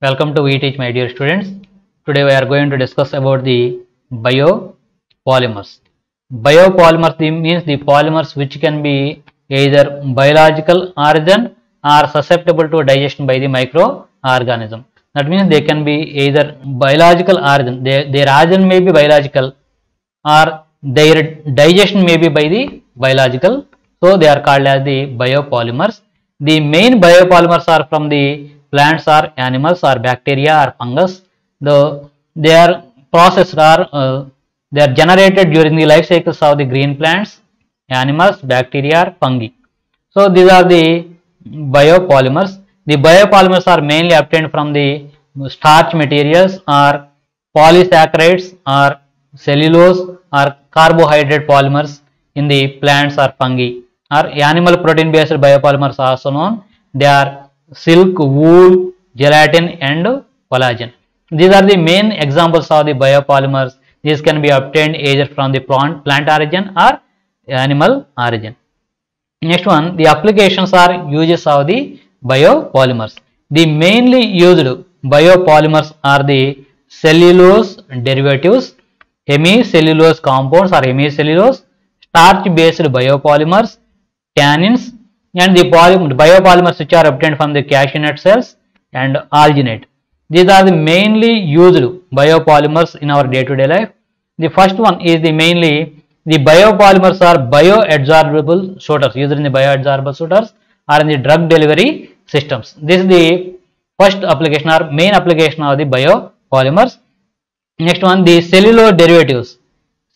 Welcome to VeTeach my dear students. Today we are going to discuss about the biopolymers. Biopolymers means the polymers which can be either biological origin or susceptible to digestion by the microorganism. That means they can be either biological origin, their, their origin may be biological or their digestion may be by the biological so they are called as the biopolymers the main biopolymers are from the plants or animals or bacteria or fungus the they are processed or uh, they are generated during the life cycles of the green plants animals bacteria or fungi so these are the biopolymers. The biopolymers are mainly obtained from the starch materials or polysaccharides or cellulose or carbohydrate polymers in the plants or fungi or animal protein based biopolymers are also known. They are silk, wool, gelatin and collagen. These are the main examples of the biopolymers. These can be obtained either from the plant, plant origin or animal origin. Next one, the applications are uses of the biopolymers. The mainly used biopolymers are the cellulose derivatives, hemicellulose compounds or hemicellulose, starch-based biopolymers, tannins, and the poly- biopolymers which are obtained from the cashew nut shells and alginate. These are the mainly used biopolymers in our day-to-day life. The first one is the mainly the biopolymers are bioadsorbable sutures used in the bioadsorbable sutures or in the drug delivery systems. This is the first application or main application of the biopolymers. Next one the cellulose derivatives.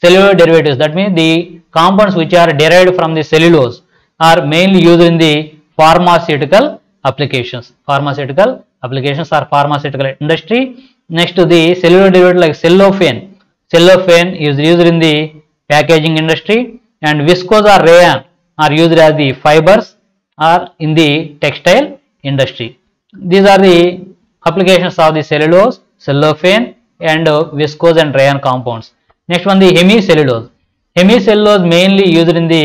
Cellulose derivatives that means the compounds which are derived from the cellulose are mainly used in the pharmaceutical applications. Pharmaceutical applications are pharmaceutical industry. Next to the cellulose derivative like cellophane. Cellophane is used in the packaging industry and viscose or rayon are used as the fibers are in the textile industry. These are the applications of the cellulose, cellophane and viscose and rayon compounds. Next one the hemicellulose. Hemicellulose mainly used in the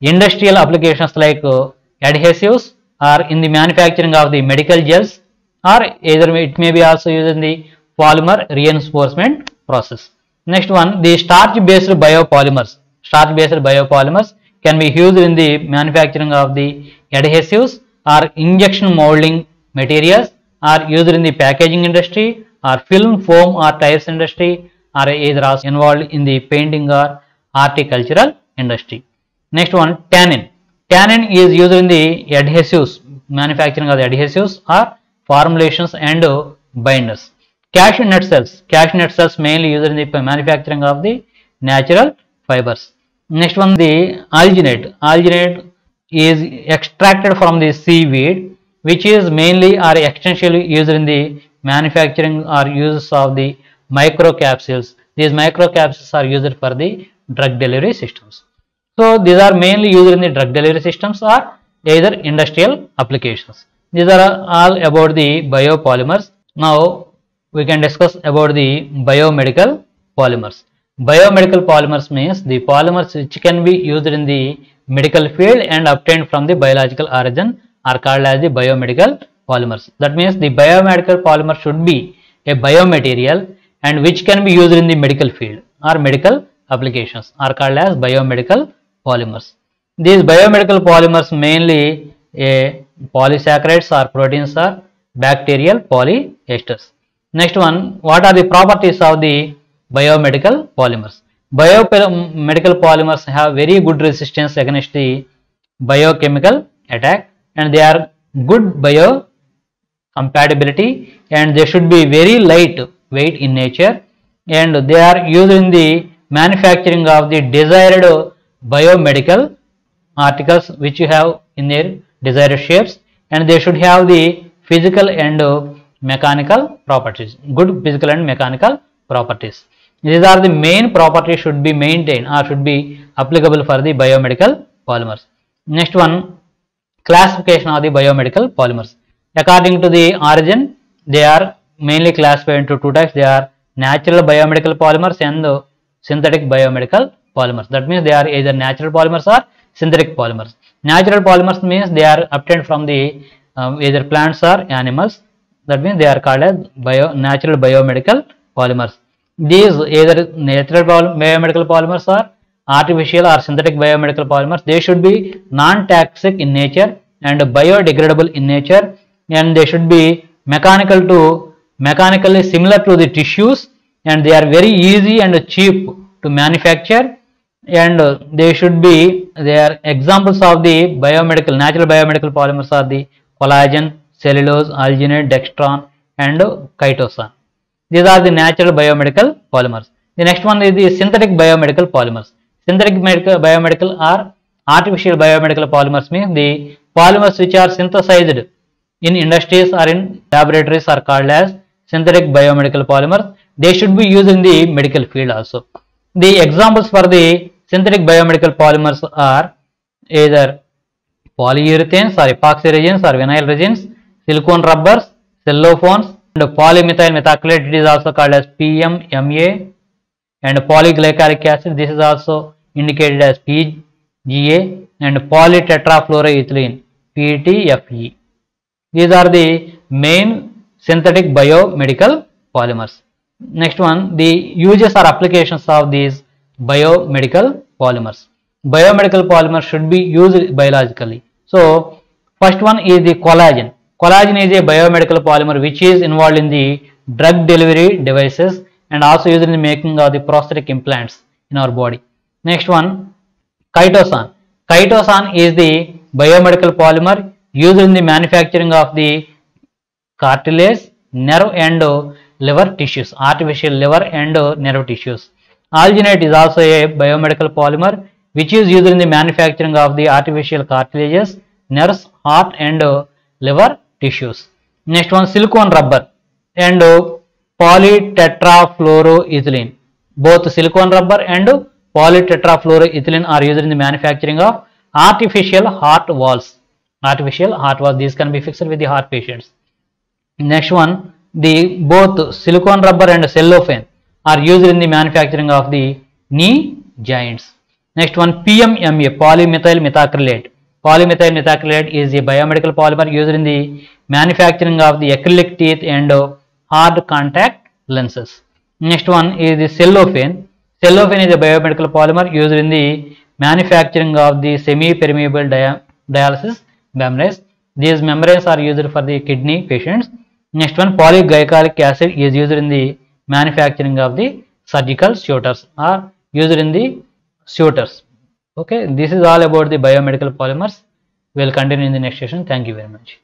industrial applications like uh, adhesives or in the manufacturing of the medical gels or either it may be also used in the polymer reinforcement process. Next one, the starch-based biopolymers. Starch-based biopolymers can be used in the manufacturing of the adhesives or injection molding materials are used in the packaging industry or film, foam or tires industry or either also involved in the painting or horticultural industry. Next one, tannin. Tannin is used in the adhesives, manufacturing of the adhesives or formulations and binders. Cashew nut shells. Cashew nut shells mainly used in the manufacturing of the natural fibers. Next one, the alginate. Alginate is extracted from the seaweed, which is mainly or extensively used in the manufacturing or use of the microcapsules. These microcapsules are used for the drug delivery systems. So these are mainly used in the drug delivery systems or either industrial applications. These are all about the biopolymers. Now we can discuss about the biomedical polymers. Biomedical polymers means the polymers which can be used in the medical field and obtained from the biological origin are called as the biomedical polymers. That means the biomedical polymer should be a biomaterial and which can be used in the medical field or medical applications are called as biomedical polymers. These biomedical polymers mainly a polysaccharides or proteins or bacterial polyesters. Next one, what are the properties of the biomedical polymers? Biomedical polymers have very good resistance against the biochemical attack and they are good bio compatibility and they should be very light weight in nature and they are used in the manufacturing of the desired biomedical articles which you have in their desired shapes and they should have the physical and mechanical properties good physical and mechanical properties. These are the main properties should be maintained or should be applicable for the biomedical polymers. Next one classification of the biomedical polymers. According to the origin they are mainly classified into two types. They are natural biomedical polymers and synthetic biomedical polymers. That means they are either natural polymers or synthetic polymers. Natural polymers means they are obtained from the um, either plants or animals. That means they are called as bio natural biomedical polymers. These either natural biomedical polymers or artificial or synthetic biomedical polymers they should be non-toxic in nature and biodegradable in nature. And they should be mechanical to mechanically similar to the tissues. And they are very easy and cheap to manufacture and they should be they are examples of the biomedical natural biomedical polymers are the collagen cellulose alginate dextran and chitosan these are the natural biomedical polymers. The next one is the synthetic biomedical polymers. Synthetic medical biomedical are artificial biomedical polymers means the polymers which are synthesized in industries or in laboratories are called as synthetic biomedical polymers. They should be used in the medical field also. The examples for the synthetic biomedical polymers are either polyurethanes or epoxy resins or vinyl resins silicone rubbers cellophanes and polymethyl methacrylate it is also called as PMMA and polyglycolic acid. This is also indicated as PGA and polytetrafluoroethylene PTFE these are the main synthetic biomedical polymers. Next one the uses or applications of these biomedical polymers. Biomedical polymers should be used biologically. So first one is the collagen. Collagen is a biomedical polymer which is involved in the drug delivery devices and also used in the making of the prosthetic implants in our body. Next one chitosan chitosan is the biomedical polymer used in the manufacturing of the cartilage, nerve and liver tissues, artificial liver and nerve tissues. Alginate is also a biomedical polymer which is used in the manufacturing of the artificial cartilages, nerves, heart and uh, liver tissues. Next one silicone rubber and uh, polytetrafluoroethylene. Both silicone rubber and polytetrafluoroethylene are used in the manufacturing of artificial heart valves. Artificial heart valves these can be fixed with the heart patients. Next one, the both silicone rubber and cellophane are used in the manufacturing of the knee joints. Next one, PMMA, polymethyl methacrylate. Polymethyl methacrylate is a biomedical polymer used in the manufacturing of the acrylic teeth and hard contact lenses. Next one is the cellophane. Cellophane is a biomedical polymer used in the manufacturing of the semi-permeable dia- dialysis membranes. These membranes are used for the kidney patients. Next one, polyglycolic acid is used in the manufacturing of the surgical sutures are used in the sutures. Okay, this is all about the biomedical polymers. We will continue in the next session. Thank you very much.